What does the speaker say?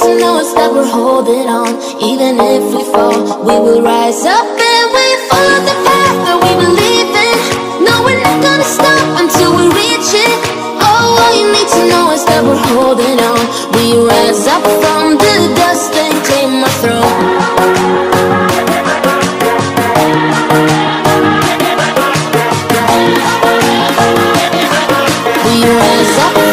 to know is that we're holding on. Even if we fall, we will rise up and we follow the path that we believe in. No, we're not gonna stop until we reach it. Oh, all you need to know is that we're holding on. We rise up from the dust and claim our throne. We rise up